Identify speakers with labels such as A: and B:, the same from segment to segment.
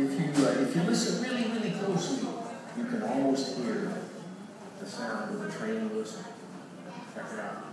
A: if you uh, if you listen really really closely, you can almost hear the sound of the train whistle. Check it out.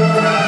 A: And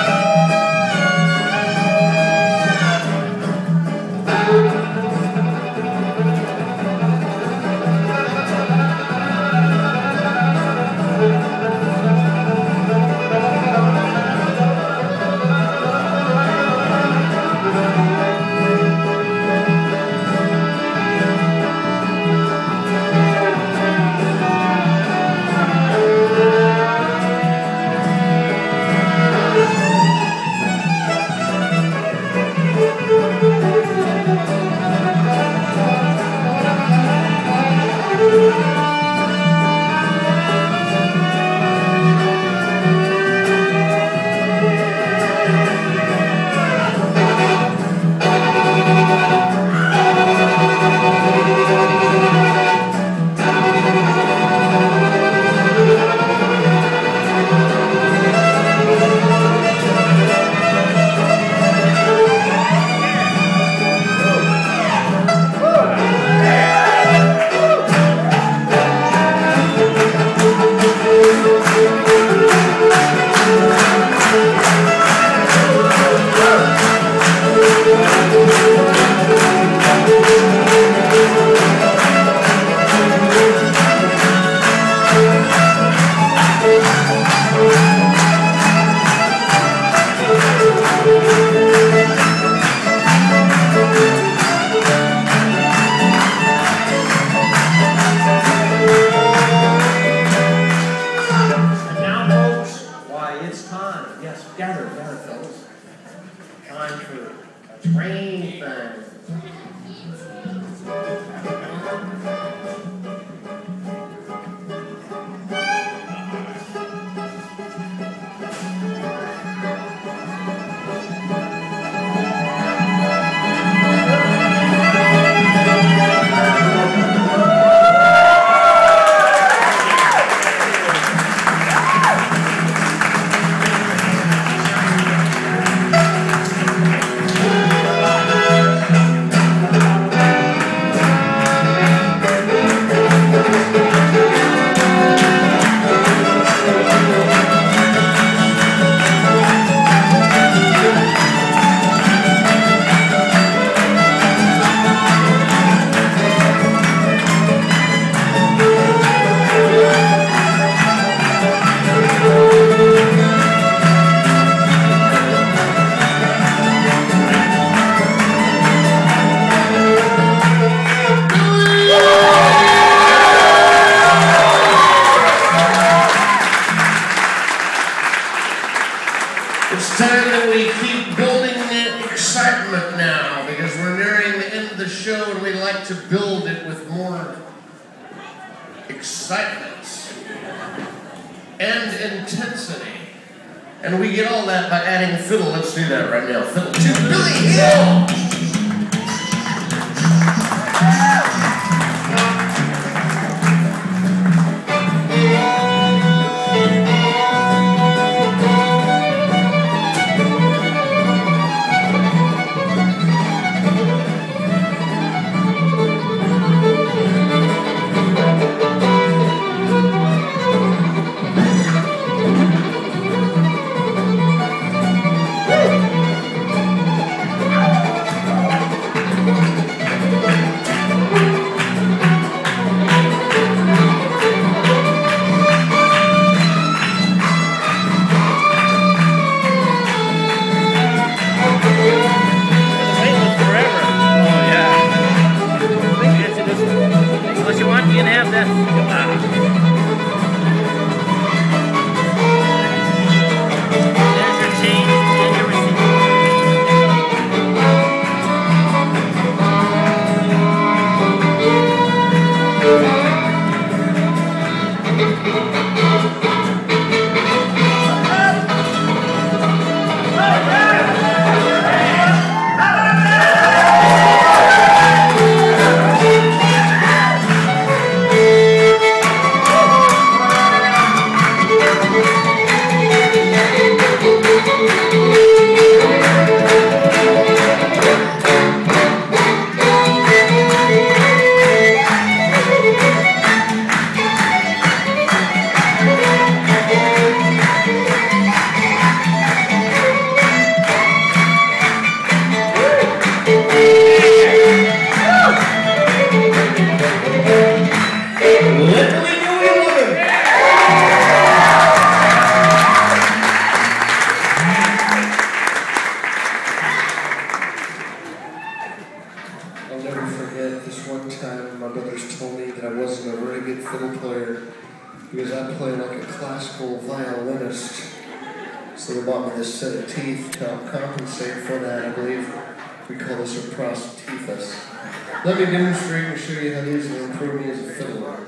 A: Excitement and intensity. And we get all that by adding a fiddle. Let's do that right now. Fiddle to Billy Hill!
B: I play like a classical violinist. So they bought me this set of teeth to compensate for that. I believe we call this a prosthesis. Let me demonstrate and show you how these will improve me as a fiddler.